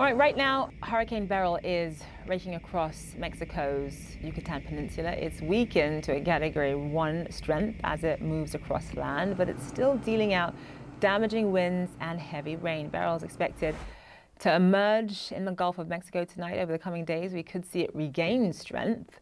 All right, right now, Hurricane Beryl is raging across Mexico's Yucatan Peninsula. It's weakened to a category one strength as it moves across land, but it's still dealing out damaging winds and heavy rain. Beryl is expected to emerge in the Gulf of Mexico tonight over the coming days. We could see it regain strength.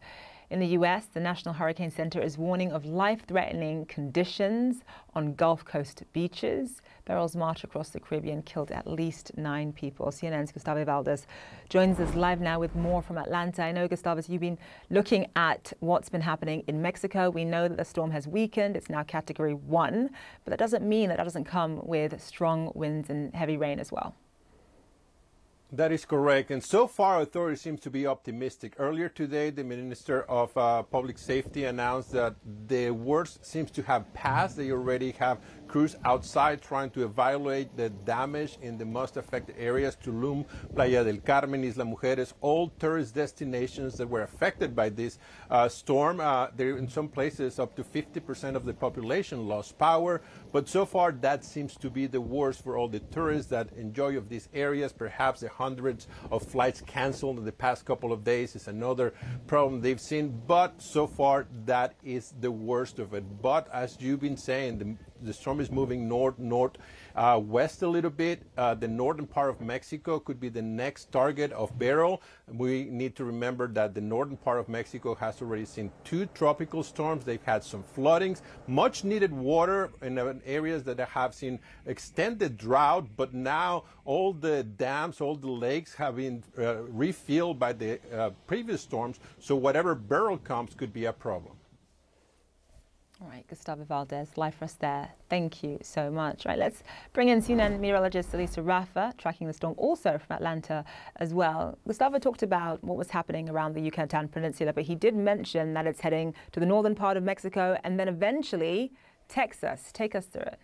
In the U.S., the National Hurricane Center is warning of life-threatening conditions on Gulf Coast beaches. Beryl's march across the Caribbean killed at least nine people. CNN's Gustavo Valdes joins us live now with more from Atlanta. I know, Gustavo, you've been looking at what's been happening in Mexico. We know that the storm has weakened. It's now Category 1, but that doesn't mean that that doesn't come with strong winds and heavy rain as well. That is correct. And so far, authorities seem to be optimistic. Earlier today, the Minister of uh, Public Safety announced that the worst seems to have passed. They already have crews outside trying to evaluate the damage in the most affected areas Tulum, Playa del Carmen, Isla Mujeres, all tourist destinations that were affected by this uh, storm. Uh, there, in some places, up to 50% of the population lost power. But so far, that seems to be the worst for all the tourists that enjoy of these areas. Perhaps the hundreds of flights canceled in the past couple of days is another problem they've seen. But so far, that is the worst of it. But as you've been saying, the, the storm is moving north, north, uh, west a little bit. Uh, the northern part of Mexico could be the next target of Beryl. We need to remember that the northern part of Mexico has already seen two tropical storms. They've had some floodings, much needed water in areas that have seen extended drought, but now all the dams, all the lakes have been uh, refilled by the uh, previous storms. So whatever Beryl comes could be a problem. All right, Gustavo Valdes, live for us there. Thank you so much. Right, let's bring in CNN meteorologist Elisa Raffa, tracking the storm also from Atlanta as well. Gustavo talked about what was happening around the Yucatan Peninsula, but he did mention that it's heading to the northern part of Mexico and then eventually Texas. Take us through it.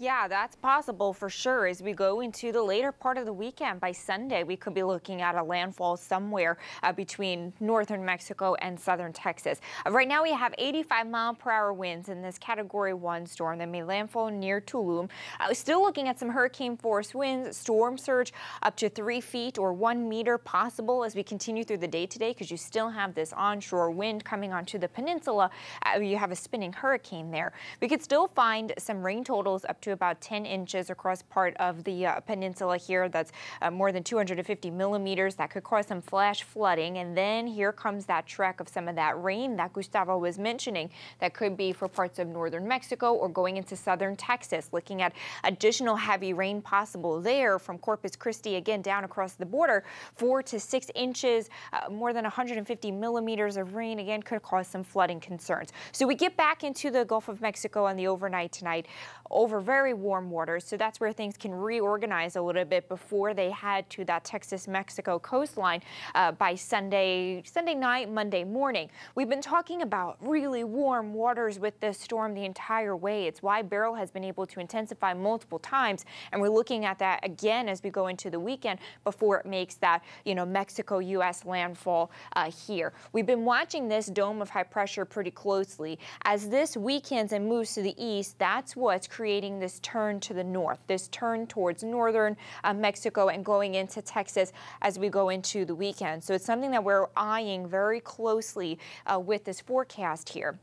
Yeah, that's possible for sure. As we go into the later part of the weekend, by Sunday, we could be looking at a landfall somewhere uh, between northern Mexico and southern Texas. Uh, right now, we have 85 mile per hour winds in this Category 1 storm that may landfall near Tulum. Uh, still looking at some hurricane force winds, storm surge up to 3 feet or 1 meter possible as we continue through the day today because you still have this onshore wind coming onto the peninsula. Uh, you have a spinning hurricane there. We could still find some rain totals up to about 10 inches across part of the uh, peninsula here. That's uh, more than 250 millimeters. That could cause some flash flooding. And then here comes that track of some of that rain that Gustavo was mentioning that could be for parts of northern Mexico or going into southern Texas. Looking at additional heavy rain possible there from Corpus Christi again down across the border. Four to six inches, uh, more than 150 millimeters of rain again could cause some flooding concerns. So we get back into the Gulf of Mexico on the overnight tonight over very warm waters. So that's where things can reorganize a little bit before they head to that Texas-Mexico coastline uh, by Sunday, Sunday night, Monday morning. We've been talking about really warm waters with this storm the entire way. It's why Beryl has been able to intensify multiple times. And we're looking at that again as we go into the weekend before it makes that, you know, Mexico-U.S. landfall uh, here. We've been watching this dome of high pressure pretty closely. As this weekends and moves to the east, that's what's creating this turn to the north, this turn towards northern uh, Mexico and going into Texas as we go into the weekend. So it's something that we're eyeing very closely uh, with this forecast here.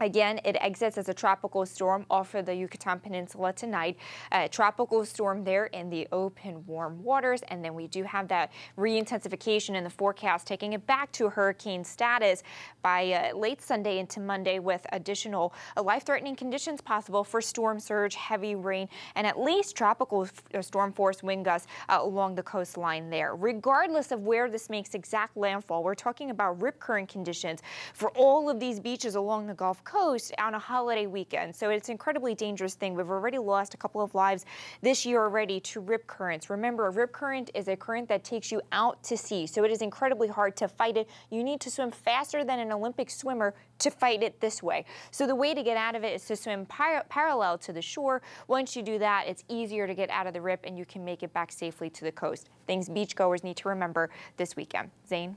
Again, it exits as a tropical storm off of the Yucatan Peninsula tonight. A tropical storm there in the open, warm waters. And then we do have that re-intensification in the forecast, taking it back to hurricane status by uh, late Sunday into Monday with additional uh, life-threatening conditions possible for storm surge, heavy rain, and at least tropical uh, storm force wind gusts uh, along the coastline there. Regardless of where this makes exact landfall, we're talking about rip current conditions for all of these beaches along the Gulf Coast coast on a holiday weekend. So it's an incredibly dangerous thing. We've already lost a couple of lives this year already to rip currents. Remember, a rip current is a current that takes you out to sea. So it is incredibly hard to fight it. You need to swim faster than an Olympic swimmer to fight it this way. So the way to get out of it is to swim par parallel to the shore. Once you do that, it's easier to get out of the rip and you can make it back safely to the coast. Things beachgoers need to remember this weekend. Zain?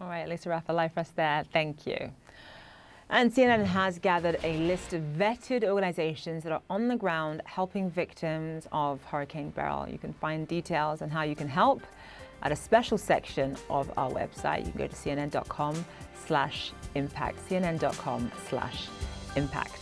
All right, Lisa Raffa, live for us there. Thank you. And CNN has gathered a list of vetted organizations that are on the ground helping victims of Hurricane Beryl. You can find details on how you can help at a special section of our website. You can go to cnn.com slash impact, cnn.com slash impact.